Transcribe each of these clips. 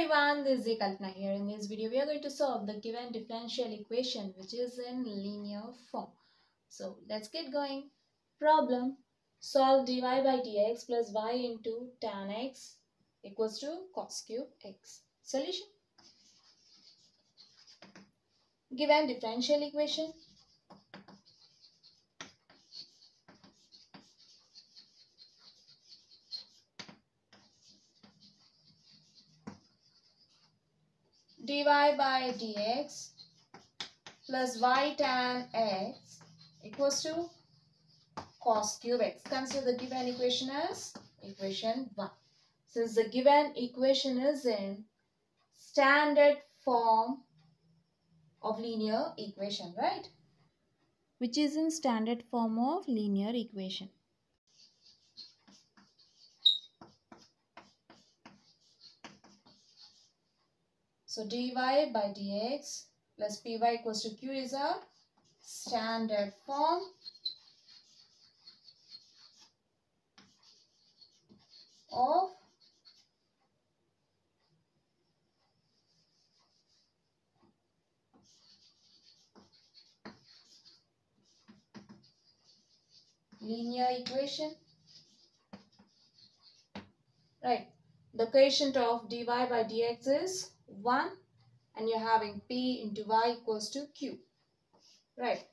everyone, this is Kalpana here. In this video, we are going to solve the given differential equation which is in linear form. So let's get going. Problem. Solve dy by dx plus y into tan x equals to cos cube x. Solution. Given differential equation. Dy by dx plus y tan x equals to cos cube x. Consider the given equation as equation 1. Since the given equation is in standard form of linear equation, right? Which is in standard form of linear equation. So dy by dx plus py equals to q is a standard form of linear equation. Right. The quotient of dy by dx is 1 and you're having p into y equals to q. Right.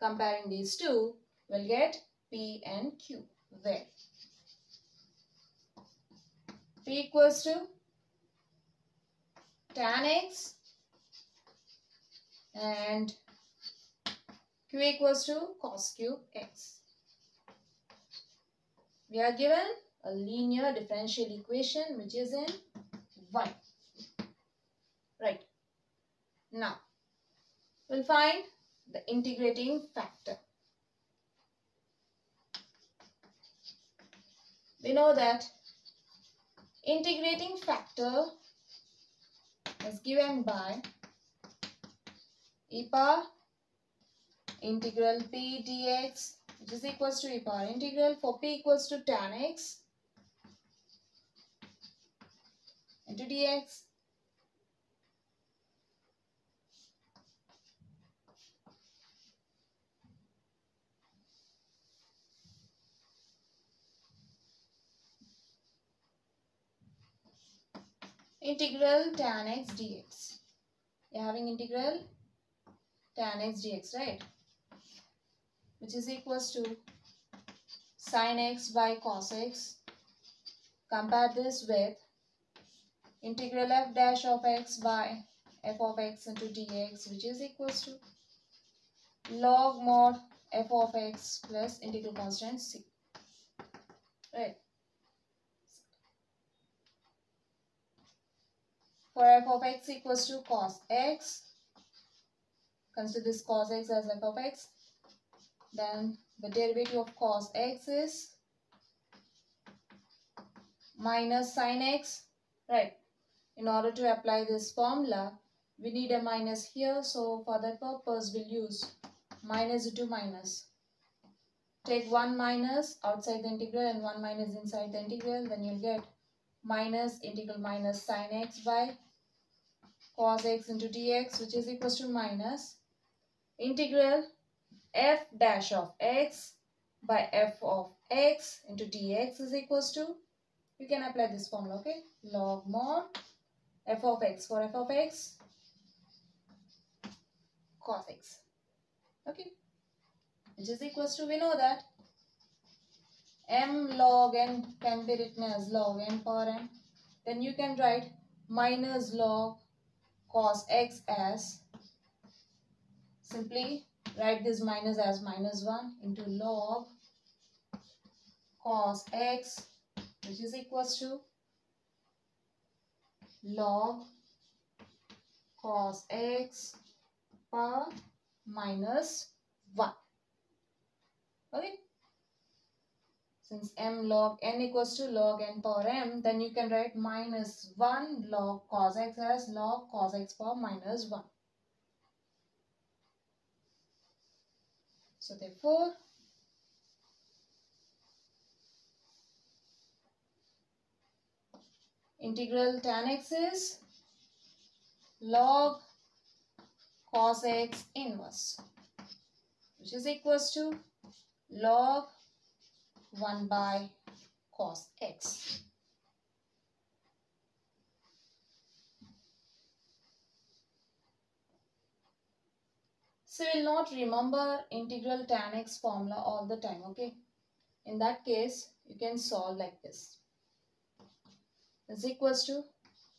Comparing these two, we'll get p and q there. p equals to tan x and q equals to cos cube x. We are given a linear differential equation which is in 1. Now, we'll find the integrating factor. We know that integrating factor is given by e power integral p dx which is equals to e power integral for p equals to tan x into dx integral tan x dx. You're having integral tan x dx, right? Which is equals to sine x by cos x. Compare this with integral f dash of x by f of x into dx which is equals to log mod f of x plus integral constant c. Right. For f of x equals to cos x, consider this cos x as f of x, then the derivative of cos x is minus sin x, right? In order to apply this formula, we need a minus here, so for that purpose, we'll use minus into minus. Take 1 minus outside the integral and 1 minus inside the integral, then you'll get minus integral minus sin x by cos x into dx which is equals to minus integral f dash of x by f of x into dx is equals to you can apply this formula okay? Log mod f of x for f of x cos x okay? Which is equals to we know that m log n can be written as log n power m then you can write minus log cos x as simply write this minus as minus 1 into log cos x which is equals to log cos x power minus 1 okay since m log n equals to log n power m, then you can write minus 1 log cos x as log cos x power minus 1. So therefore, integral tan x is log cos x inverse which is equals to log 1 by cos x. So you will not remember integral tan x formula all the time, okay? In that case, you can solve like this. Is equals to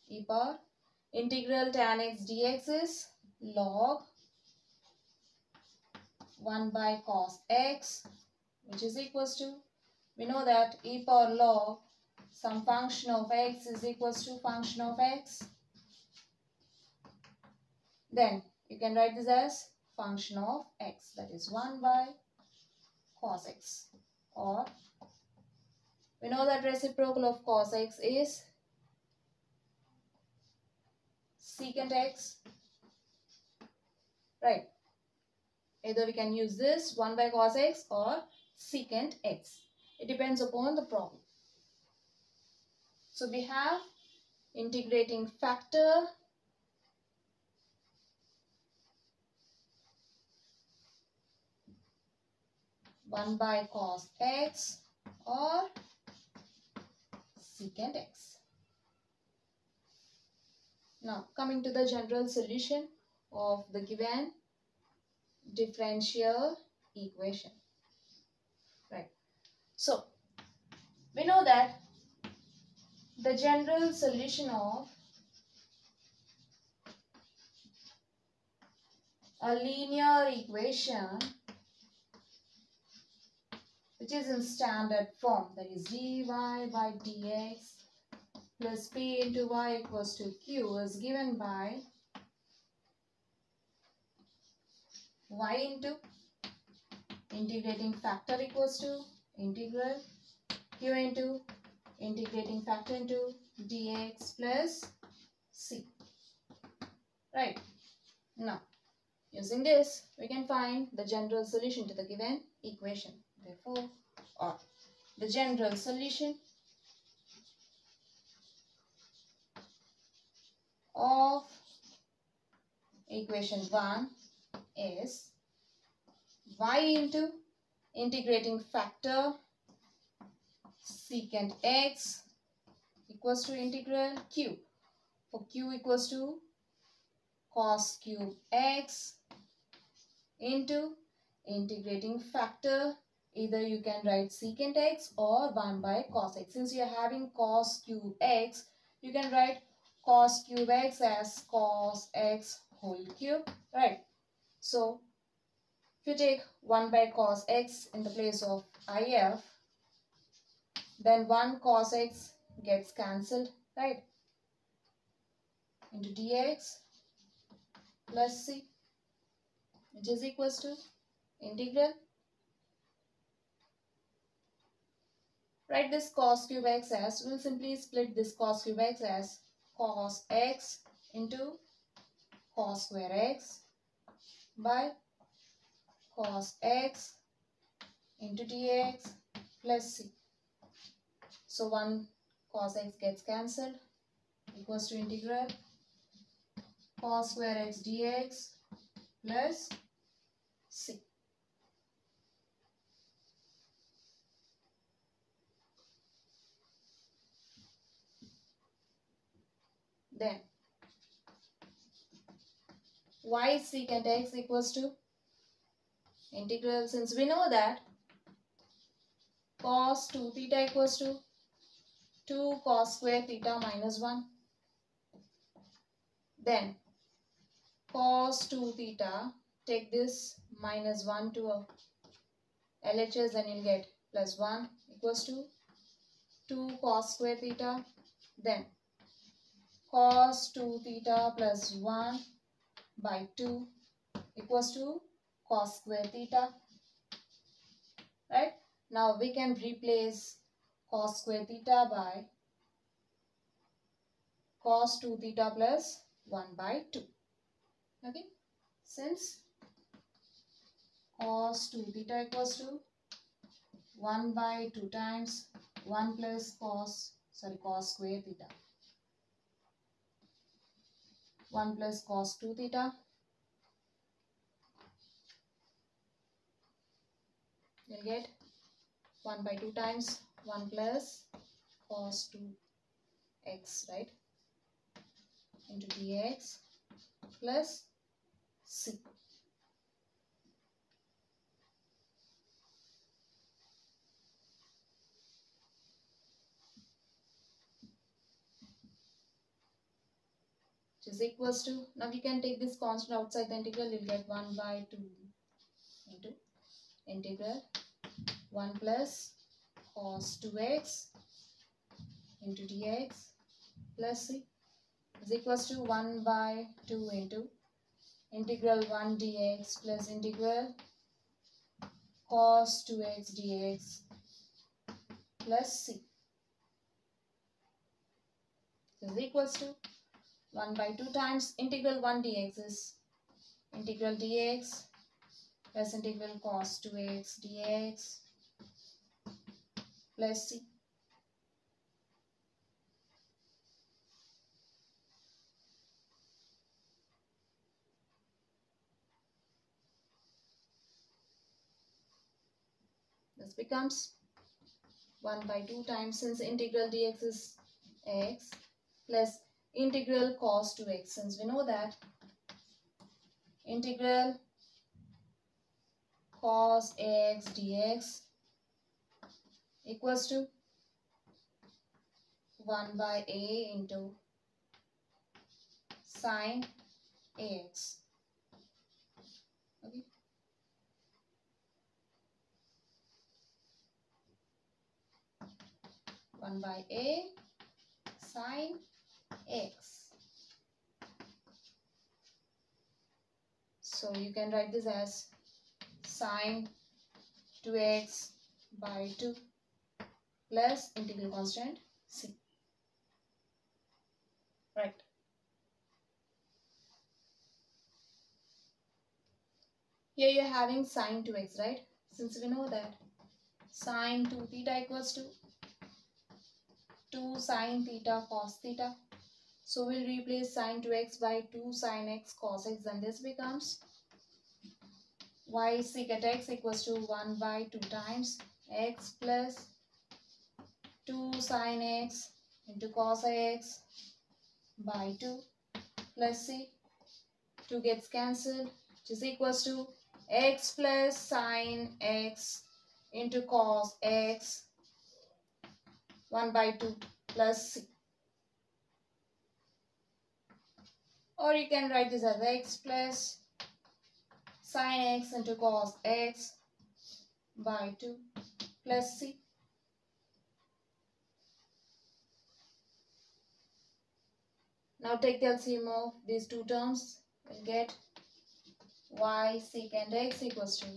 e power integral tan x dx is log 1 by cos x which is equals to we know that e power log some function of x is equals to function of x. Then you can write this as function of x that is 1 by cos x or we know that reciprocal of cos x is secant x. Right. Either we can use this 1 by cos x or secant x. It depends upon the problem. So we have integrating factor one by cos x or secant x. Now coming to the general solution of the given differential equation. So, we know that the general solution of a linear equation which is in standard form that is dy by dx plus p into y equals to q is given by y into integrating factor equals to integral q into integrating factor into dx plus c. Right. Now, using this, we can find the general solution to the given equation. Therefore, or the general solution of equation 1 is y into integrating factor secant x equals to integral q. For q equals to cos cube x into integrating factor either you can write secant x or 1 by cos x. Since you are having cos cube x, you can write cos cube x as cos x whole cube, right? So, if you take 1 by cos x in the place of if, then 1 cos x gets cancelled, right? Into dx plus c, which is equals to integral. Write this cos cube x as, we'll simply split this cos cube x as cos x into cos square x by cos x into dx plus c. So 1 cos x gets cancelled equals to integral cos square x dx plus c. Then y secant x equals to integral since we know that cos 2 theta equals to 2 cos square theta minus 1 then cos 2 theta take this minus 1 to a LHS and you'll get plus 1 equals to 2 cos square theta. Then cos 2 theta plus 1 by 2 equals to cos square theta. Right? Now we can replace cos square theta by cos 2 theta plus 1 by 2. Okay? Since cos 2 theta equals to 1 by 2 times 1 plus cos, sorry, cos square theta. 1 plus cos 2 theta. You'll get 1 by 2 times 1 plus cos 2x, right? Into dx plus c. which is equals to, now we can take this constant outside the integral, you'll get 1 by 2 into integral 1 plus cos 2x into dx plus c is equals to 1 by 2 into integral 1 dx plus integral cos 2x dx plus c. Is equals to 1 by 2 times integral 1 dx is integral dx plus integral cos 2x dx plus c. This becomes 1 by 2 times since integral dx is x plus integral cos 2x since we know that integral cos x dx equals to 1 by a into sine ax okay one by a sine x. So you can write this as sine 2x by 2 plus integral constant c. Right. Here you are having sine 2x, right? Since we know that sine 2 theta equals to 2 sine theta cos theta so we'll replace sine 2x by 2 sine x cos x and this becomes y secant x equals to 1 by 2 times x plus 2 sine x into cos x by 2 plus c 2 gets cancelled which is equals to x plus sine x into cos x 1 by 2 plus c or you can write this as x plus sine x into cos x by 2 plus c. Now take the LCM of these two terms. We'll get y secant x equals to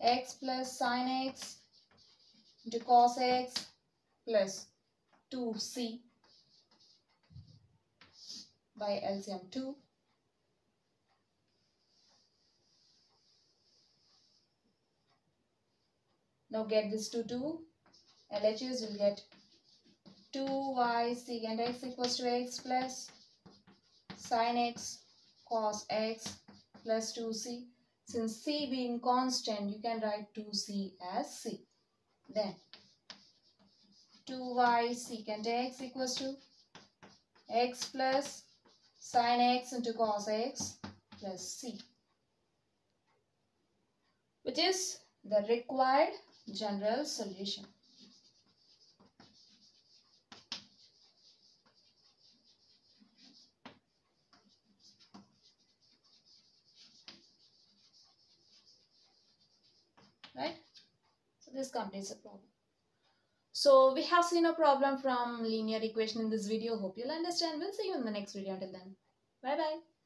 x plus sine x into cos x plus 2c by LCM 2. Now get this to 2. LHS will get 2y secant x equals to x plus sine x cos x plus 2c. Since c being constant, you can write 2c as c. Then 2y secant x equals to x plus sin x into cos x plus c which is the required general solution. Right? So this completes the problem. So we have seen a problem from linear equation in this video. Hope you'll understand. We'll see you in the next video. Until then, bye bye.